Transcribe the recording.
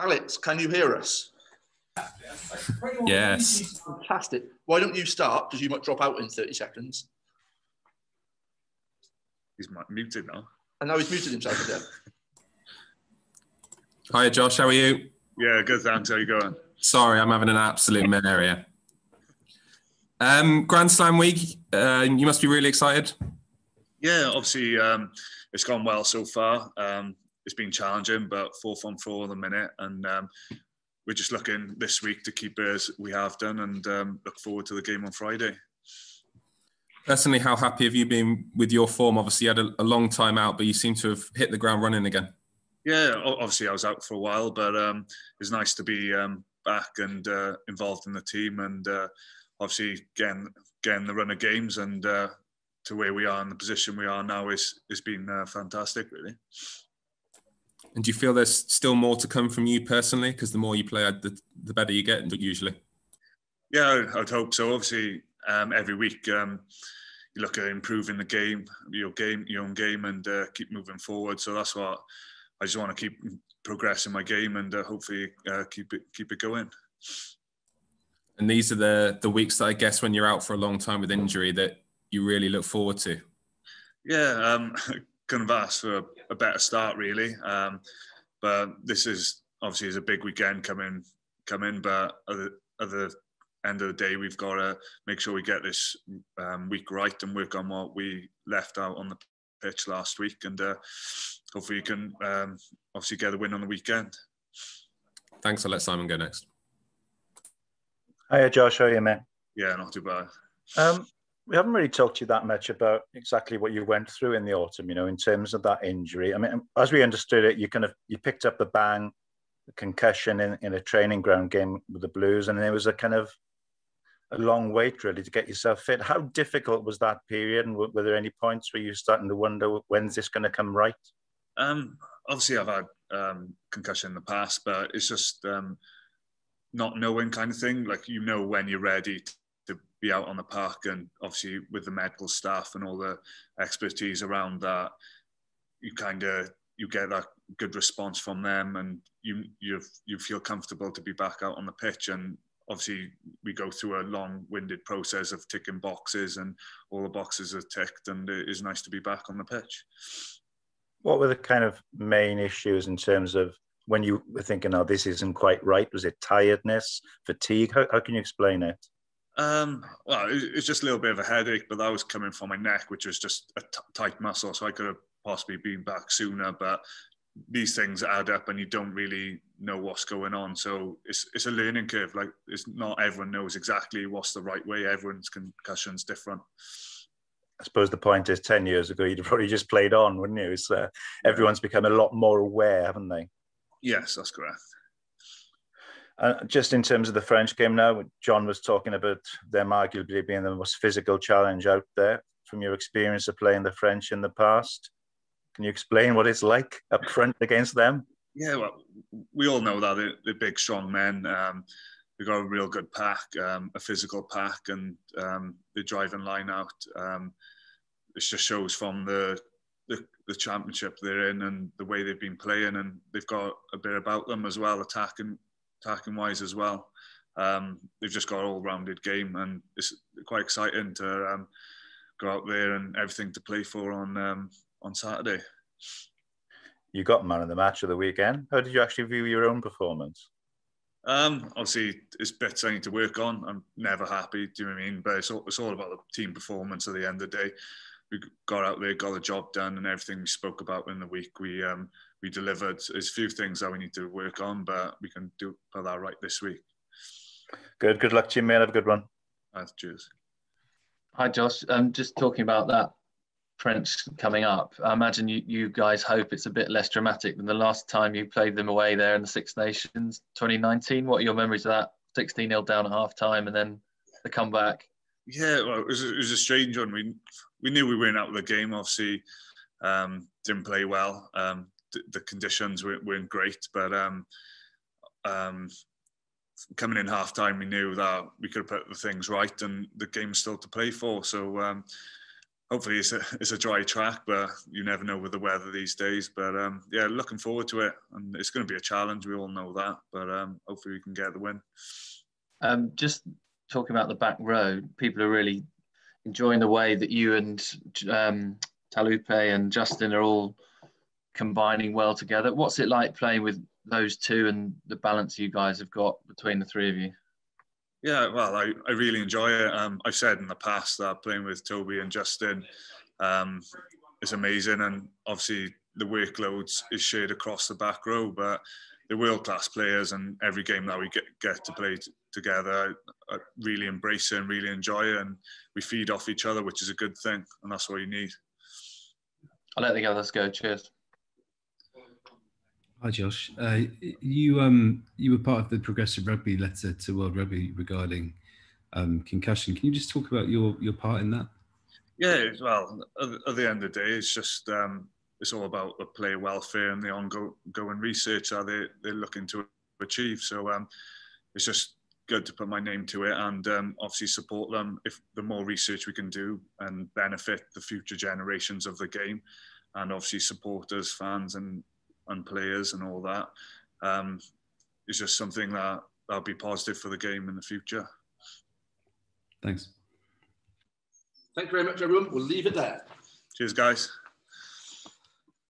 Alex, can you hear us? Yes. Fantastic. Why don't you start? Because you might drop out in 30 seconds. He's muted now. And now he's muted himself again. Hi, Josh. How are you? Yeah, good. Thanks. How you going? Sorry, I'm having an absolute mare here. Um, Grand Slam week. Uh, you must be really excited. Yeah, obviously um, it's gone well so far. Um, it's been challenging, but fourth on four in the minute, and um, we're just looking this week to keep it as we have done, and um, look forward to the game on Friday. Personally, how happy have you been with your form? Obviously, you had a, a long time out, but you seem to have hit the ground running again. Yeah, obviously I was out for a while, but um, it's nice to be um, back and uh, involved in the team, and uh, obviously getting getting the run of games and uh, to where we are in the position we are now is has been uh, fantastic, really. And do you feel there's still more to come from you personally? Because the more you play, the, the better you get, usually. Yeah, I'd hope so. Obviously, um, every week um, you look at improving the game, your game, your own game, and uh, keep moving forward. So that's what I just want to keep progressing my game and uh, hopefully uh, keep it keep it going. And these are the the weeks that I guess when you're out for a long time with injury that you really look forward to. Yeah, um, couldn't have asked for a, a better start really. Um, but this is obviously is a big weekend coming coming. But at the, at the end of the day, we've got to make sure we get this um, week right and work on what we left out on the pitch last week, and uh, hopefully you can um, obviously get a win on the weekend. Thanks. I'll let Simon go next. Hiya, Josh. How are you, man? Yeah, not too bad. Um, we haven't really talked to you that much about exactly what you went through in the autumn, you know, in terms of that injury. I mean, as we understood it, you kind of you picked up the bang, the concussion in, in a training ground game with the Blues, and it was a kind of a long wait really to get yourself fit. How difficult was that period, and were, were there any points where you were starting to wonder when's this going to come right? Um, obviously, I've had um, concussion in the past, but it's just um, not knowing kind of thing. Like you know when you're ready be out on the park, and obviously with the medical staff and all the expertise around that, you kind of you get that good response from them, and you you you feel comfortable to be back out on the pitch. And obviously, we go through a long-winded process of ticking boxes, and all the boxes are ticked, and it is nice to be back on the pitch. What were the kind of main issues in terms of when you were thinking, "Oh, this isn't quite right"? Was it tiredness, fatigue? How, how can you explain it? Um, well, it's just a little bit of a headache, but that was coming from my neck, which was just a t- tight muscle. So I could have possibly been back sooner, but these things add up and you don't really know what's going on. So it's, it's a learning curve. Like it's not everyone knows exactly what's the right way. Everyone's concussion's different. I suppose the point is 10 years ago, you'd probably just played on, wouldn't you? It's, uh, everyone's become a lot more aware, haven't they? Yes, that's correct. Uh, just in terms of the French game now, John was talking about them arguably being the most physical challenge out there. From your experience of playing the French in the past, can you explain what it's like up front against them? Yeah, well, we all know that they're, they're big, strong men. Um, they've got a real good pack, um, a physical pack, and um, the driving line out. Um, it just shows from the, the, the championship they're in and the way they've been playing, and they've got a bit about them as well, attacking attacking wise as well. Um, they've just got an all-rounded game, and it's quite exciting to um, go out there and everything to play for on um, on Saturday. You got man of the match of the weekend. How did you actually view your own performance? Um, obviously, it's bits I need to work on. I'm never happy. Do you know what I mean? But it's all, it's all about the team performance at the end of the day. We got out there, got the job done, and everything we spoke about in the week, we um, we delivered. There's a few things that we need to work on, but we can do put that right this week. Good. Good luck to you, mate. Have a good one. Thanks, cheers. Hi, Josh. Um, just talking about that French coming up. I imagine you, you guys hope it's a bit less dramatic than the last time you played them away there in the Six Nations 2019. What are your memories of that? 16 0 down at half time and then the comeback. Yeah, well, it was, it was a strange one. We we knew we weren't out of the game. Obviously, um, didn't play well. Um, the, conditions weren't, weren't, great, but um, um, coming in half time, we knew that we could put the things right, and the game was still to play for. So um, hopefully it's a, it's a dry track, but you never know with the weather these days. But um, yeah, looking forward to it, and it's going to be a challenge. We all know that, but um, hopefully we can get the win. Um, just talking about the back row, people are really enjoying the way that you and um, Taulupe and Justin are all combining well together. What's it like playing with those two and the balance you guys have got between the three of you? Yeah, well, I, I really enjoy it. Um, I've said in the past that playing with Toby and Justin um, is amazing, and obviously the workloads is shared across the back row, but they're world class players, and every game that we get, get to play t- together, I, I really embrace it and really enjoy it, and we feed off each other, which is a good thing, and that's what you need. I'll let the others go. Cheers. Hi, Josh. Uh, you um, you were part of the Progressive Rugby letter to World Rugby regarding um, concussion. Can you just talk about your your part in that? Yeah, well, at the end of the day, it's just um, it's all about the player welfare and the ongoing research that they they're looking to achieve. So um, it's just good to put my name to it and um, obviously support them. If the more research we can do and benefit the future generations of the game, and obviously supporters, fans, and and players and all that. Um, it's just something that that'll be positive for the game in the future. Thanks. Thank you very much, everyone. We'll leave it there. Cheers, guys.